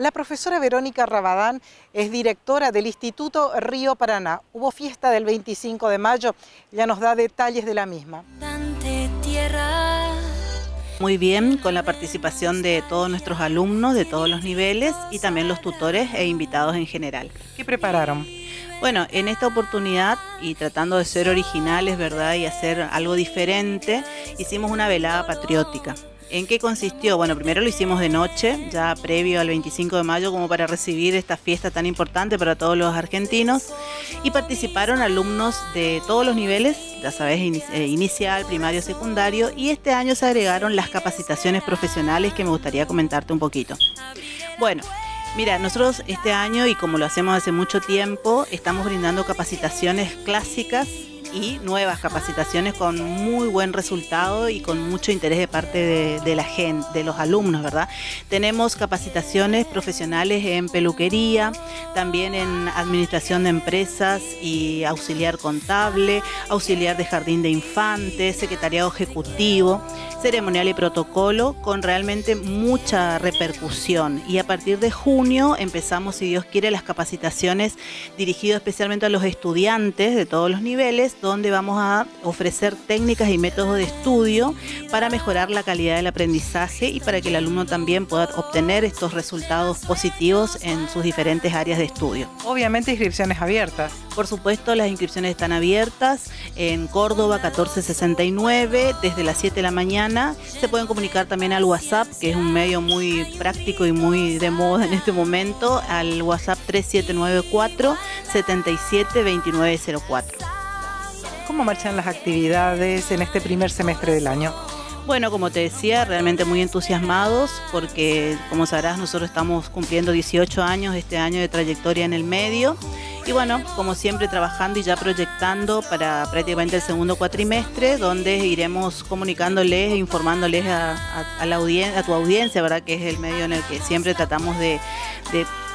La profesora Verónica Rabadán es directora del Instituto Río Paraná. Hubo fiesta del 25 de mayo, ya nos da detalles de la misma. Muy bien, con la participación de todos nuestros alumnos de todos los niveles y también los tutores e invitados en general. ¿Qué prepararon? Bueno, en esta oportunidad y tratando de ser originales, ¿verdad? Y hacer algo diferente, hicimos una velada patriótica. ¿En qué consistió? Bueno, primero lo hicimos de noche, ya previo al 25 de mayo, como para recibir esta fiesta tan importante para todos los argentinos. Y participaron alumnos de todos los niveles, ya sabes, eh, inicial, primario, secundario. Y este año se agregaron las capacitaciones profesionales que me gustaría comentarte un poquito. Bueno, Mira, nosotros este año y como lo hacemos hace mucho tiempo, estamos brindando capacitaciones clásicas y nuevas capacitaciones con muy buen resultado y con mucho interés de parte de, la gente, de los alumnos, ¿verdad? Tenemos capacitaciones profesionales en peluquería, también en administración de empresas y auxiliar contable, auxiliar de jardín de infantes, secretariado ejecutivo, ceremonial y protocolo con realmente mucha repercusión. Y a partir de junio empezamos, si Dios quiere, las capacitaciones dirigidas especialmente a los estudiantes de todos los niveles donde vamos a ofrecer técnicas y métodos de estudio para mejorar la calidad del aprendizaje y para que el alumno también pueda obtener estos resultados positivos en sus diferentes áreas de estudio. Obviamente inscripciones abiertas. Por supuesto, las inscripciones están abiertas en Córdoba 1469 desde las 7 de la mañana. Se pueden comunicar también al WhatsApp, que es un medio muy práctico y muy de moda en este momento, al WhatsApp 3794 772904. ¿Cómo marchan las actividades en este primer semestre del año? Bueno, como te decía, realmente muy entusiasmados porque, como sabrás, nosotros estamos cumpliendo 18 años este año de trayectoria en el medio. Y bueno, como siempre, trabajando y ya proyectando para prácticamente el segundo cuatrimestre, donde iremos comunicándoles e informándoles a, la audiencia, a tu audiencia, ¿verdad? Que es el medio en el que siempre tratamos de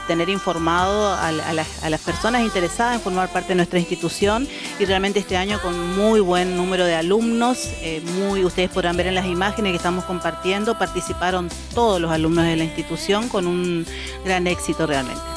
tener informado a, las, personas interesadas en formar parte de nuestra institución y realmente este año con muy buen número de alumnos, eh, muy ustedes podrán ver en las imágenes que estamos compartiendo, participaron todos los alumnos de la institución con un gran éxito realmente.